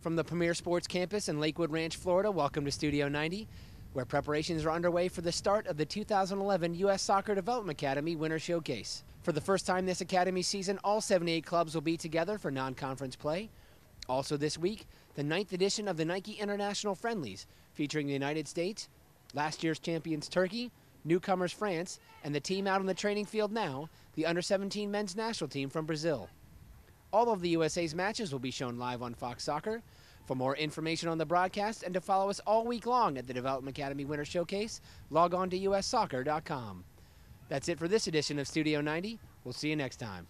From the Premier Sports Campus in Lakewood Ranch, Florida, welcome to Studio 90, where preparations are underway for the start of the 2011 U.S. Soccer Development Academy Winter Showcase. For the first time this Academy season, all 78 clubs will be together for non conference play. Also, this week, the ninth edition of the Nike International Friendlies, featuring the United States, last year's champions Turkey, newcomers France, and the team out on the training field now, the under 17 men's national team from Brazil. All of the USA's matches will be shown live on Fox Soccer. For more information on the broadcast and to follow us all week long at the Development Academy Winter Showcase, log on to ussoccer.com. That's it for this edition of Studio 90. We'll see you next time.